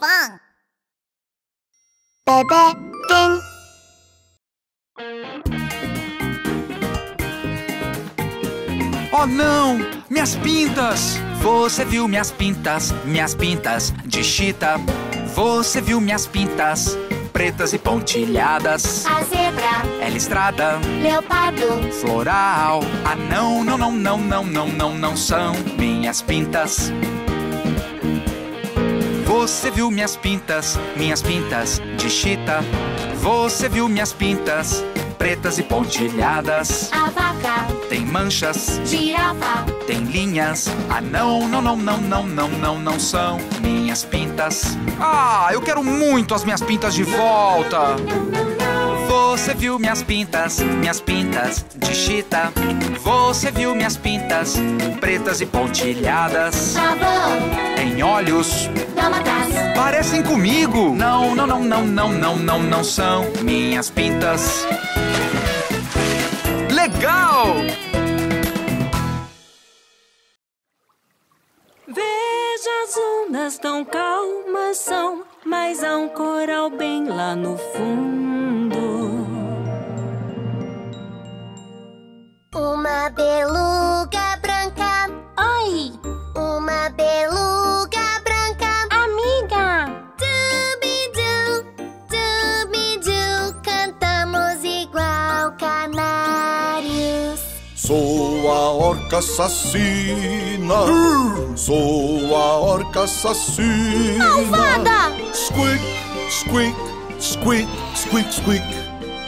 Pan. Bebê tem. Oh não! Minhas pintas! Você viu minhas pintas, minhas pintas de chita? Você viu minhas pintas, pretas e pontilhadas? A zebra, É listrada, leopardo, floral. Ah não, não, não, não, não, não, não, não são minhas pintas. Você viu minhas pintas, minhas pintas de chita? Você viu minhas pintas, pretas e pontilhadas? a vaca, Tem manchas, girafa, tem linhas. Ah não, não, não, não, não, não, não, não são minhas pintas. Ah, eu quero muito as minhas pintas de volta. Você viu minhas pintas, minhas pintas de chita? Você viu minhas pintas, pretas e pontilhadas? a van, Tem olhos, dálmatas, parecem comigo. Não, não, não, não, não, não, não, não são minhas pintas. Legal! Veja as ondas tão calmas são, mas há um coral bem lá no fundo. Uma beluga branca, Oi, uma beluga branca. amiga. Dubidu, dubidu, cantamos igual canários. Sou a orca assassina. Sou a orca assassina. Malvada! Squeak, squeak, squeak, squeak, squeak.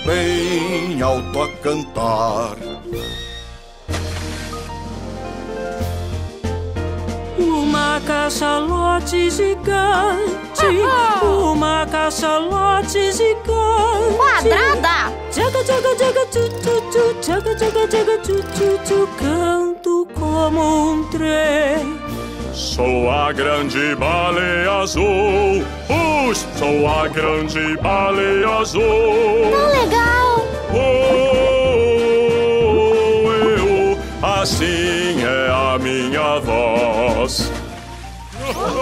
Bem alto a cantar. Uma cachalote gigante, uma cachalote gigante. Quadrada! Jaga, jaga, jaga, tu, tu, tu, jaga, jaga, jaga, tu, tu, tu, canto como um trem. Sou a grande baleia azul. Puxa, sou a grande baleia azul. Legal! Oh, eu, assim é a minha voz.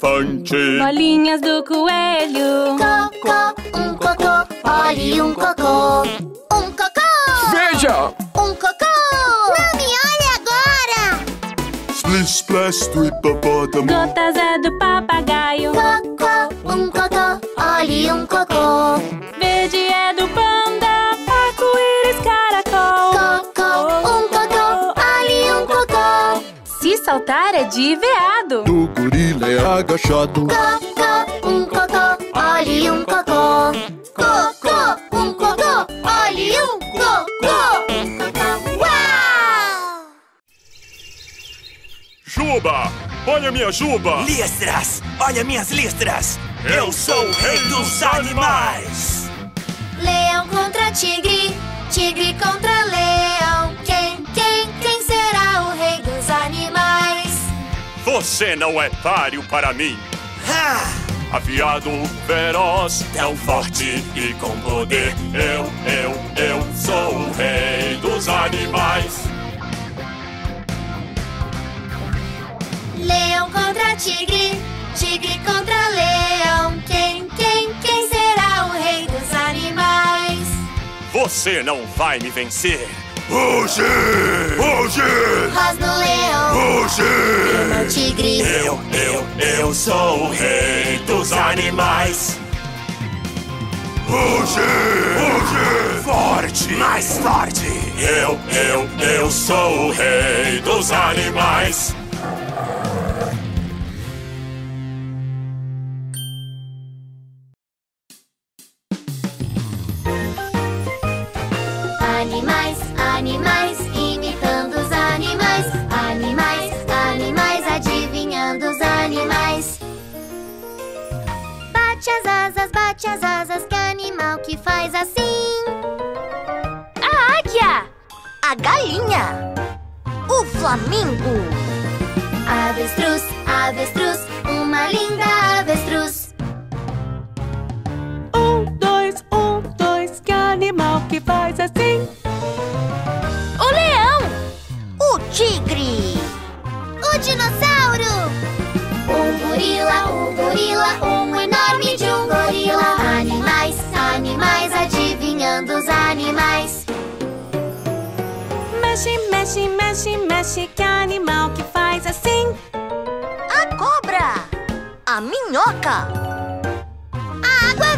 elefante. Bolinhas do coelho. Cocô, um cocô, olhe um cocô. Um cocô. Veja! Um cocô. Não me olhe agora. Splish splash do hipopótamo. Gotas é do papagaio. Cocô, um cocô, olhe um cocô. Verde É de veado. Do gorila é agachado. Cocô, um cocô, olhe um cocô. Cocô, um cocô, olhe um cocô. Um cocô. Uau! Juba! Olha minha juba! Listras! Olha minhas listras! Eu sou o rei dos animais! Leão contra tigre, tigre contra leão. Quem, quem, quem será Você não é páreo para mim! Ha! Afiado, feroz, Tão forte e com poder. Eu, eu, eu sou o rei dos animais. Leão contra tigre, tigre contra leão. Quem, quem, quem será o rei dos animais? Você não vai me vencer. Hoje! Hoje! Rosno leão, Hoje! no tigre. Eu, eu, eu sou o rei dos animais. Hoje! Hoje! Forte! Mais forte! Eu, eu, eu sou o rei dos animais. Bate as asas, bate as asas, que animal que faz assim? A águia. A galinha. O flamingo. Avestruz, avestruz, uma linda avestruz. Um, dois, um, dois, que animal que faz assim? O leão. O tigre. O dinossauro! Um gorila, um gorila, um enorme Mexe, mexe, mexe, mexe, que animal que faz assim? A cobra. A minhoca. A água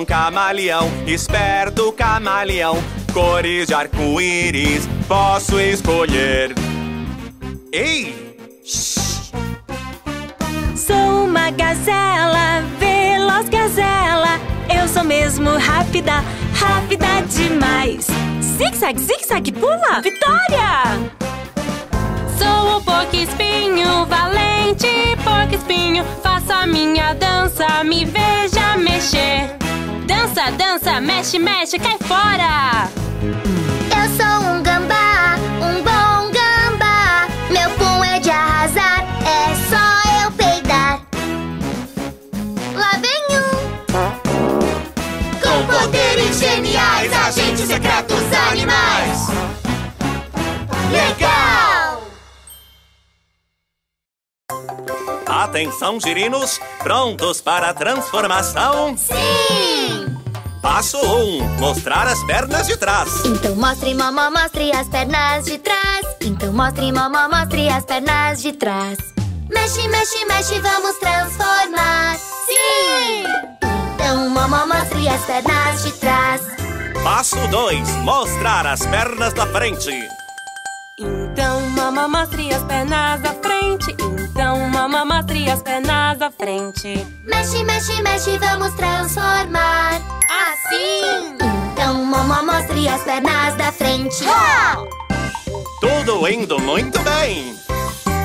um camaleão, esperto camaleão. Cores de arco-íris, posso escolher. Ei! Sou uma gazela, veloz gazela. Eu sou mesmo rápida, rápida demais. Zig-zag, zig-zag, pula! Vitória! Sou o porco espinho, valente porco espinho. Faço a minha dança, me veja mexer. Dança, dança, mexe, mexe, cai fora! eu sou um gambá, um bom gambá. Meu pum é de arrasar, é só eu peidar. Lá vem um. Com poderes geniais, agentes secretos animais. Legal! Atenção, girinos, prontos para a transformação? Sim! Passo 1: um, mostrar as pernas de trás. Então mostre, mamã, mostre as pernas de trás. Então mostre, mamã, mostre as pernas de trás. Mexe, mexe, mexe, vamos transformar. Sim! Então, mamã, mostre as pernas de trás. Passo 2: mostrar as pernas da frente. Então, mama, mostre as pernas da frente. Então, mama, mostre as pernas da frente. Mexe, mexe, mexe, vamos transformar. Assim! Então, mamã, mostre as pernas da frente. Tudo indo muito bem.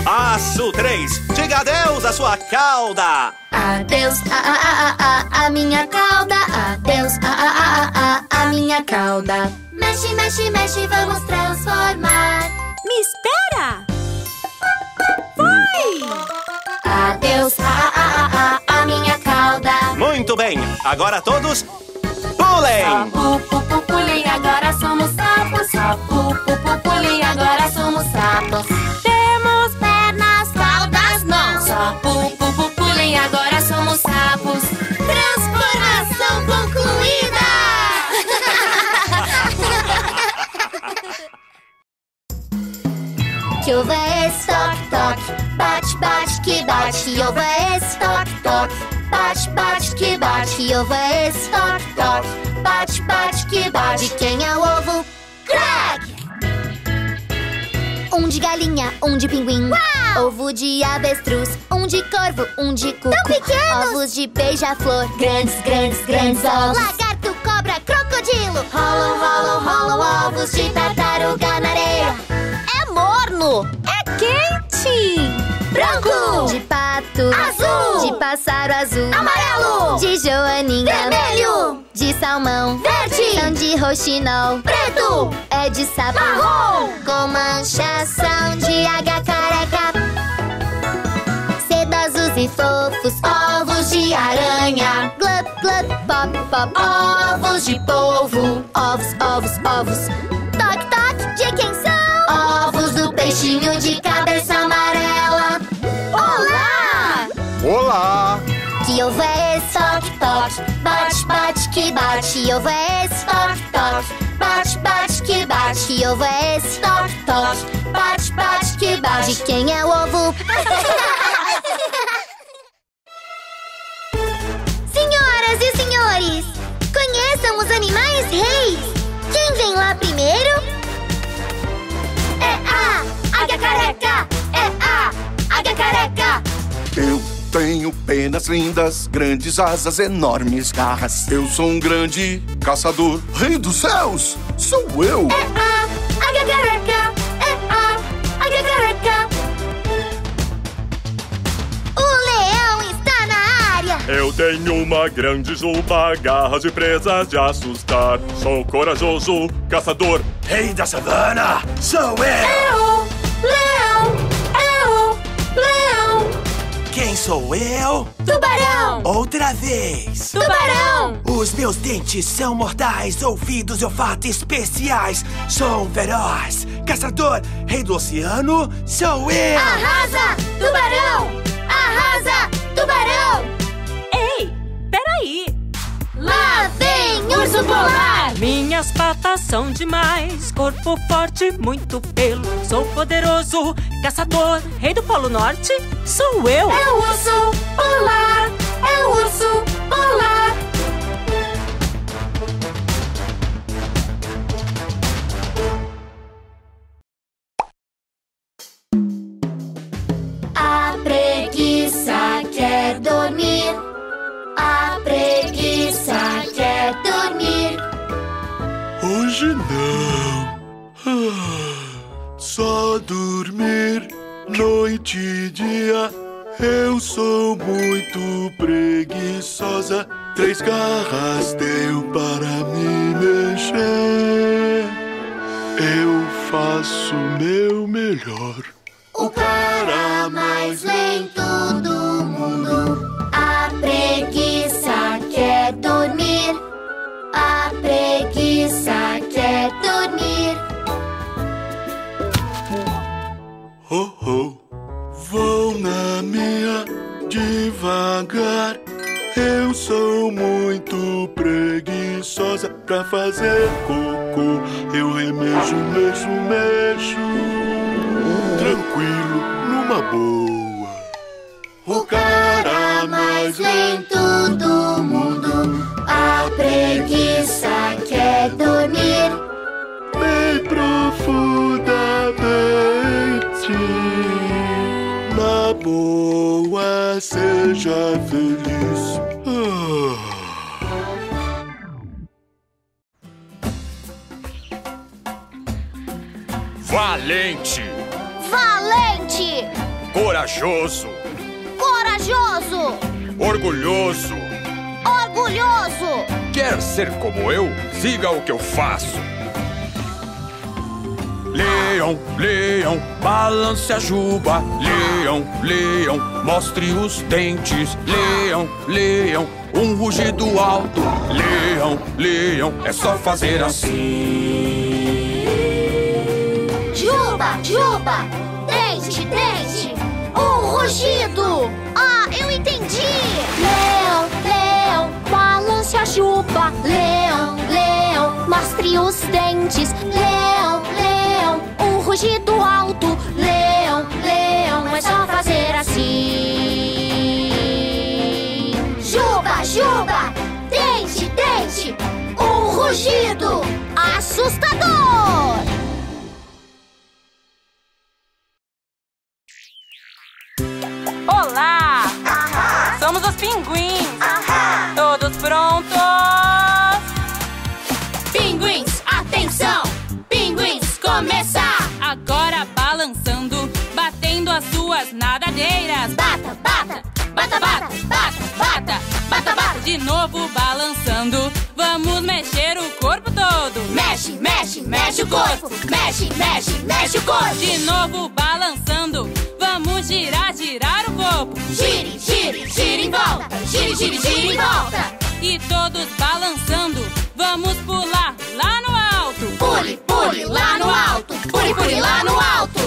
Passo 3: diga adeus à sua cauda. Adeus, a, a, a, a, a, a minha cauda. Adeus, a, a, a, a, a, a minha cauda. Mexe, mexe, mexe, vamos transformar. Me Adeus, a, a, a, a, minha cauda. Muito bem, agora todos pulem. Pu, pu, pu, pulem, agora somos sapos. Sapu, pu, pu, pulem, agora Bate, bate, que bate. Que ovo é esse toque, toque? Bate, bate, que bate. De quem é o ovo? Crack! Um de galinha, um de pinguim. Ovo de avestruz, um de corvo, um de cuco. Tão pequenos! Ovos de beija-flor, grandes, grandes, grandes ovos. Lagarto, cobra, crocodilo. Rolam, rolam, rolam ovos de tartaruga na areia. É morno! É quente! Branco! De pato. Azul! De pássaro azul. Amarelo! De joaninha. Vermelho! De salmão. Verde! São de roxinol. Preto! É de sapo. Marrom! Com manchação de águia careca. Sedosos e fofos. Ovos de aranha. Glup, glup, pop, pop. Ovos de polvo. Ovos, ovos, ovos. Que bate. Ovo é esse? Toque, bate, bate, que bate. Que ovo é esse? Toque. Bate, bate, que bate. De quem é o ovo? Senhoras e senhores, conheçam os animais reis. Quem vem lá primeiro? Lindas, grandes asas, enormes garras. Eu sou um grande caçador, rei dos céus. Sou eu. É a águia careca. É a águia careca. O leão está na área. Eu tenho uma grande juba, garras e presas de assustar. Sou corajoso, caçador. Rei da savana, sou eu! É Quem sou eu? Tubarão. Outra vez! Tubarão. Os meus dentes são mortais, ouvidos e olfato especiais. Sou um feroz, caçador, rei do oceano, sou eu! Arrasa, tubarão. Arrasa, tubarão. Ei, peraí! Lá vem urso polar. Minhas patas são demais, corpo forte, muito pelo. Sou poderoso, caçador, rei do Polo Norte, sou eu! É o urso polar. É o urso polar. A preguiça quer dormir. A preguiça quer dormir. Hoje não. Noite e dia. Eu sou muito preguiçosa. Três garras tenho para me mexer. Eu faço meu melhor. Pra fazer cocô. Eu remejo, mexo, mexo. Tranquilo, numa boa. O cara mais lento do mundo. A preguiça quer dormir. bem profundamente. Na boa, seja feliz. Valente, Valente, corajoso, corajoso, orgulhoso. orgulhoso. Quer ser como eu? Siga o que eu faço. Leão, leão, balance a juba. Leão, leão, mostre os dentes. Leão, leão, um rugido alto. Leão, leão, é só fazer assim. Juba, dente, dente, um rugido. Ah, eu entendi. Leão, leão, balance a juba. Leão, leão, mostre os dentes. Leão, leão, um rugido alto. Leão, leão, é só fazer assim. Juba, juba, dente, dente, um rugido assustador. De novo balançando, vamos mexer o corpo todo. Mexe, mexe, mexe o corpo. Mexe, mexe, mexe o corpo. De novo balançando, vamos girar, girar o corpo. Gire, gire, gire em volta. Gire, gire, gire em volta. E todos balançando, vamos pular lá no alto. Pule, pule lá no alto. Pule, pule lá no alto.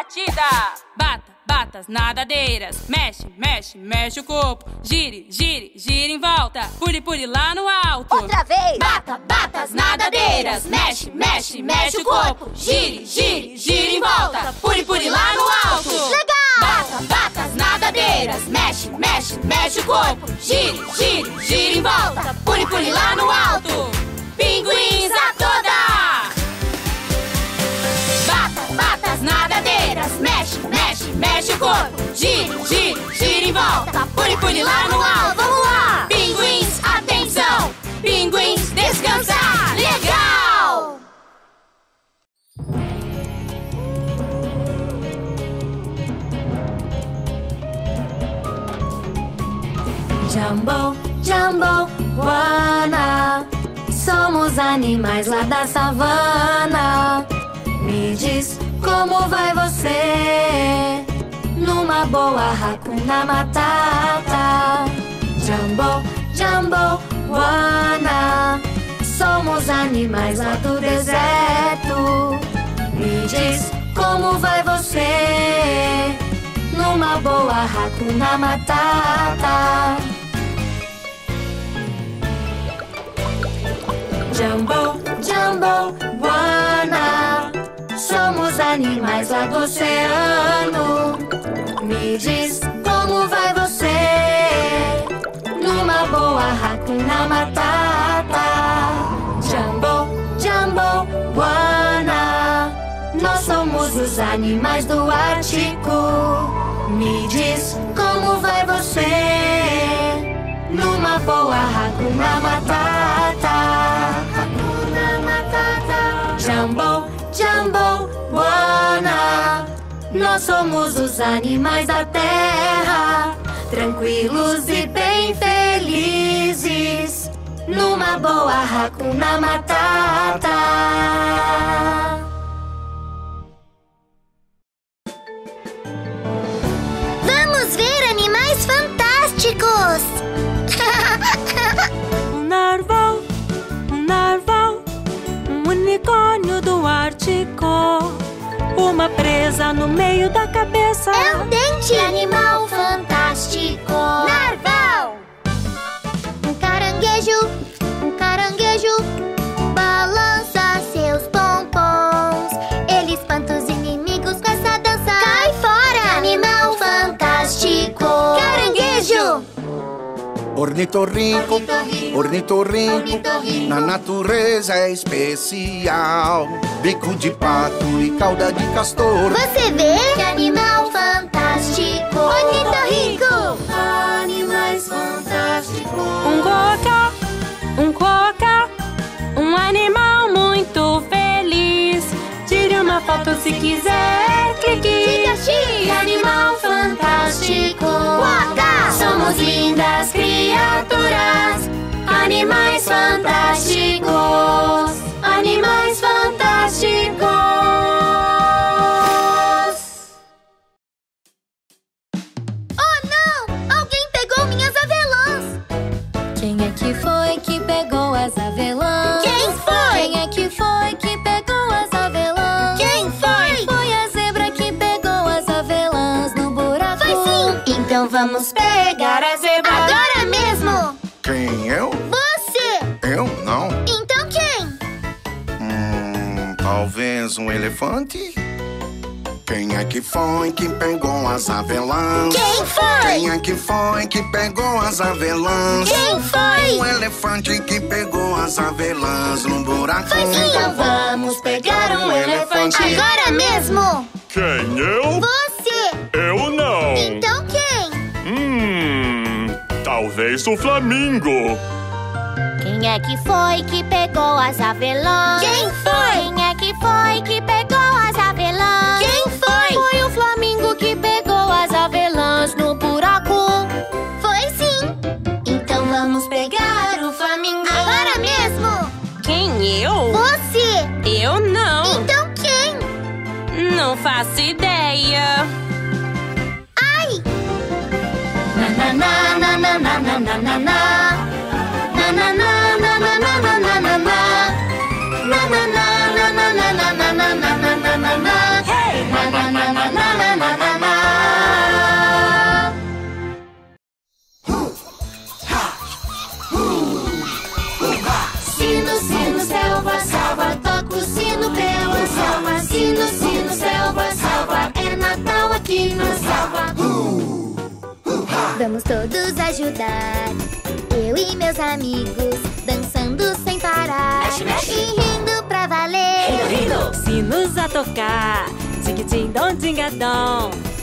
Batida. Bata, bata as nadadeiras. Mexe, mexe, mexe o corpo. Gire, gire, gire em volta. Pule, pule lá no alto. Outra vez. Bata, bata as nadadeiras. Mexe, mexe, mexe o corpo. Gire, gire, gire em volta. Pule, pule lá no alto. Legal. Bata, bata as nadadeiras. Mexe, mexe, mexe o corpo. Gire, gire, gire em volta. Pule, pule lá no alto. Pinguins a toda! Bata, bata as nadadeiras. Mexe, o corpo. Gire, gire, gire em volta. Pule, pule lá no alto. Vamos lá. Pinguins, atenção! Pinguins, descansar! Legal! Jumbo, Jumbo, Wana. Somos animais lá da savana. Me diz como vai você? Boa Hakuna Matata. Jumbo, Jumbo, Wana. Somos animais lá do deserto. Me diz como vai você? Numa boa Hakuna Matata. Jumbo, Jumbo, Wana. Somos animais lá do oceano. Me diz como vai você? Numa boa Hakuna Matata. Jumbo, Jumbo, Wana. Nós somos os animais do Ártico. Me diz como vai você? Numa boa Hakuna Matata. Hakuna Matata. Jumbo, Jumbo, Wana. Nós somos os animais da terra, tranquilos e bem felizes. Numa boa Hakuna Matata. Vamos ver animais fantásticos. Presa no meio da cabeça. É um dente. Animal Ornitorrinco, Ornitorrinco, ornitorrinco, na natureza é especial. Bico de pato e cauda de castor. Você vê? Que animal fantástico. Ornitorrinco. Animais fantásticos. Um coca, um coca, um animal muito feliz. Tire uma foto se quiser, clique. Diga X. Animal fantástico. Quaca. Somos lindas criaturas. Animais fantásticos. Animais fantásticos. Talvez um elefante? Quem é que foi que pegou as avelãs? Quem foi? Quem é que foi que pegou as avelãs? Quem foi? Um elefante que pegou as avelãs num buraco. Foi sim. Então vamos pegar um elefante. Agora mesmo. Quem eu? Você. Eu não. Então quem? Hum. Talvez o Flamingo. Quem é que foi que pegou as avelãs? Quem foi? Quem é que foi que pegou as avelãs? Quem foi? Foi o Flamingo que pegou as avelãs no buraco. Foi sim. Então vamos pegar o Flamingo. Agora mesmo. Quem eu? Você. Eu não. Então quem? Não faço ideia. Ai. Na na na na na na na na na.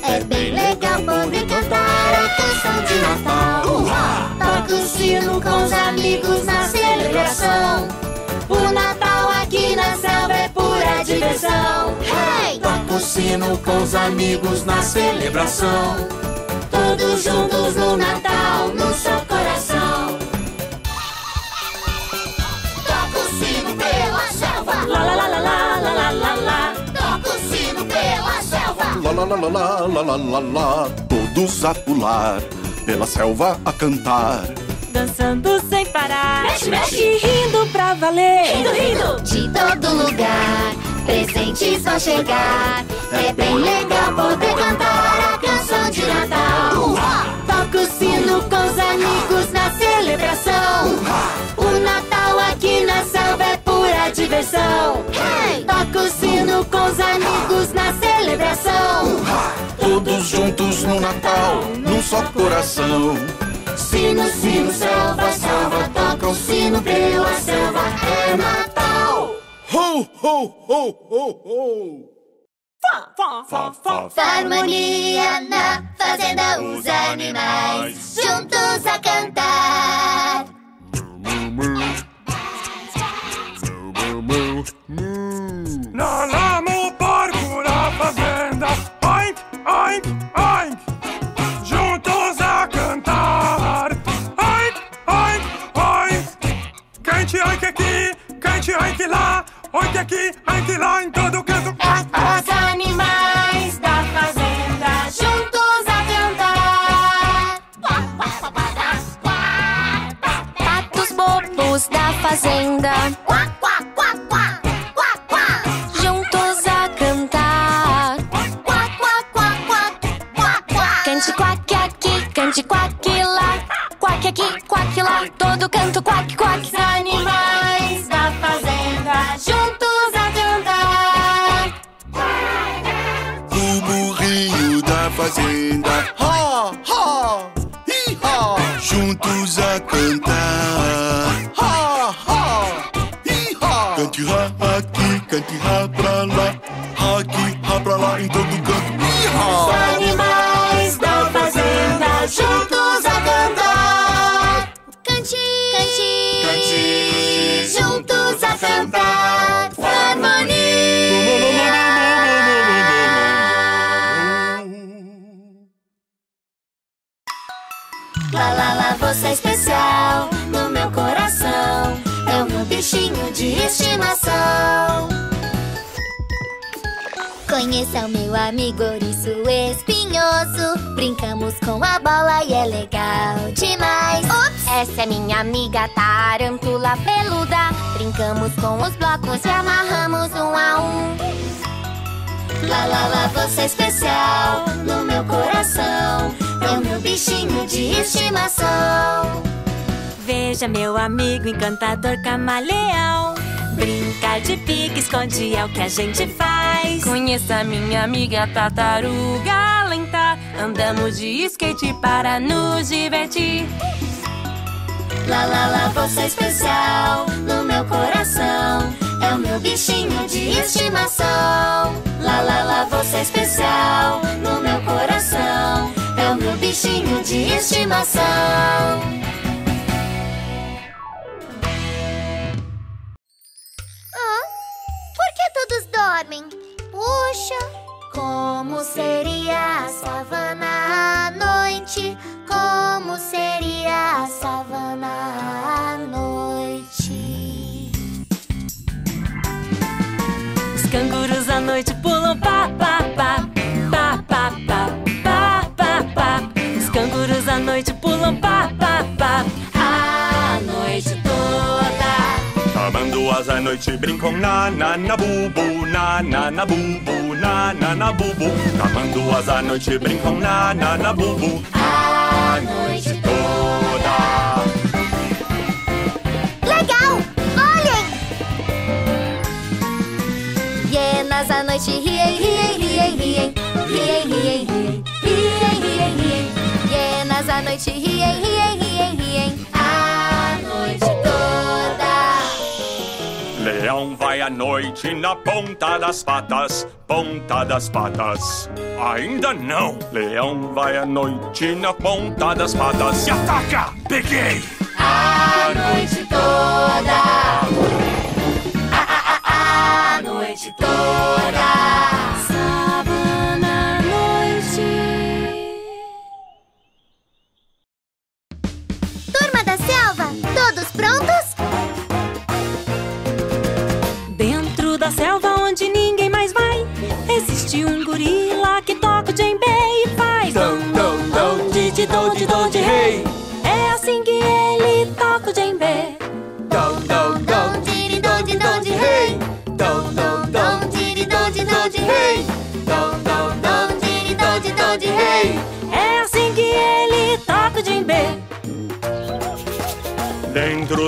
É bem legal poder cantar a canção de Natal. Toca o sino com os amigos na celebração. O Natal aqui na selva é pura diversão. Hey! Toca o sino com os amigos na celebração. Todos juntos no Natal, Lá, lá, lá, lá, lá, lá, lá, lá. Todos a pular, pela selva a cantar. Dançando sem parar. Mexe, mexe. E rindo pra valer. rindo, rindo. De todo lugar, presentes vão chegar. É bem legal poder cantar a canção de Natal. Toca o sino com os amigos na celebração. O Natal diversão. Toca o sino com os amigos na celebração. Todos juntos no Natal, num só coração. Sino, sino, selva, selva, toca o sino pela selva. É Natal. Ho, ho, ho, ho, ho! Fá, fá, fá. Harmonia na fazenda, os animais juntos a cantar. Oink lá, oink aqui, oink lá, em todo canto. Os animais da fazenda juntos a cantar. Patos bobos da fazenda, juntos a cantar. Cante quack aqui, cante quack lá. Quack aqui, quack lá. Todo canto quack, quack. Fazenda, bichinho de estimação. Conheça o meu amigo ouriço espinhoso. Brincamos com a bola e é legal demais. Ops! Essa é minha amiga tarântula peluda. Brincamos com os blocos e amarramos um a um. Lá, lá, lá, você é especial no meu coração. É o meu bichinho de estimação. Veja meu amigo encantador camaleão. Brincar de pique, esconde é o que a gente faz. Conheça minha amiga tartaruga lenta. Andamos de skate para nos divertir. Lá, lá, lá, você é especial no meu coração. É o meu bichinho de estimação. Lá, lá, lá, você é especial no meu coração. É o meu bichinho de estimação. Puxa, como seria a savana à noite? Como seria a savana à noite? Os cangurus à noite pulam pá, pá, pá, pá, pá, pá, pá, pá, pá. Os cangurus à noite pulam pá, pá, pá, Nós à noite brincam na na na bubu, na na na bubu, na na na bubu. namando as a noite brincam na na na bubu. A noite toda. Legal! Olhem! Hienas a noite riem, riem, riem, riem, riem, riem, riem, riem, riem, riem. Hienas a noite riem. Leão vai à noite na ponta das patas, ponta das patas. Ainda não. Leão vai à noite na ponta das patas. E ataca! Peguei! A noite toda. A, a, a, a noite toda. Savana noite. Turma da selva, todos prontos? Da selva onde ninguém mais vai, existe um gorila que toca o djembe e faz dom, dom, dom, di, di, dom, di, dom, di, rei.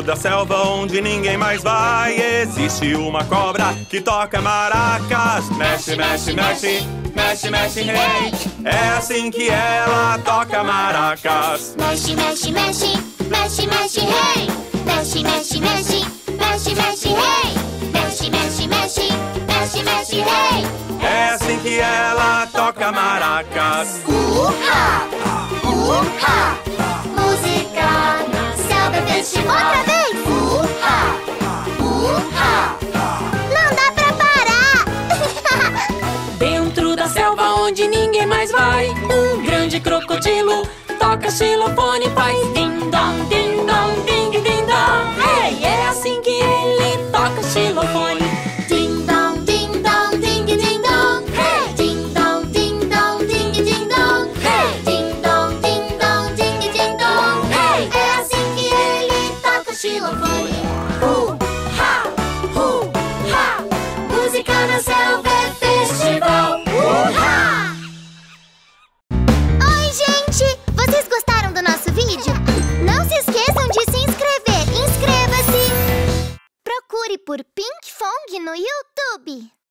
Da selva onde ninguém mais vai, existe uma cobra que toca maracas. Mexe, mexe, mexe, mexe, mexe, rei. É assim que ela toca maracas. Mexe, mexe, mexe, mexe, mexe, rei. Mexe, mexe, mexe, mexe, mexe, rei. Mexe, mexe, mexe, mexe, mexe, rei. É assim que ela toca maracas. Uhá, uhá. Grande crocodilo. Toca xilofone faz ding dong,